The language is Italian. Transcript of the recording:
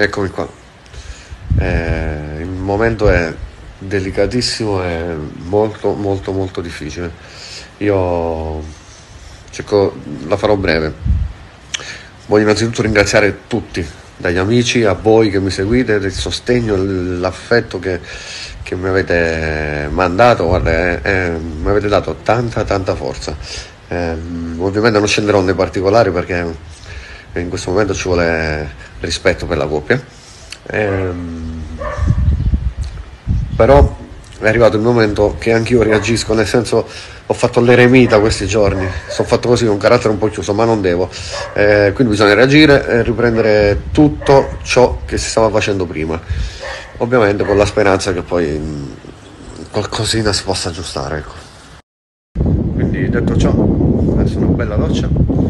Eccomi qua. Eh, il momento è delicatissimo e molto molto molto difficile. Io cerco, la farò breve. Voglio innanzitutto ringraziare tutti, dagli amici a voi che mi seguite, del sostegno, l'affetto che, che mi avete mandato, guarda, eh, eh, mi avete dato tanta tanta forza. Eh, ovviamente non scenderò nei particolari perché in questo momento ci vuole rispetto per la coppia. Ehm, però è arrivato il momento che anch'io reagisco, nel senso ho fatto l'eremita questi giorni, sono fatto così, un carattere un po' chiuso, ma non devo. Eh, quindi bisogna reagire e riprendere tutto ciò che si stava facendo prima. Ovviamente con la speranza che poi mm, qualcosina si possa aggiustare. Ecco. Quindi detto ciò, adesso una bella doccia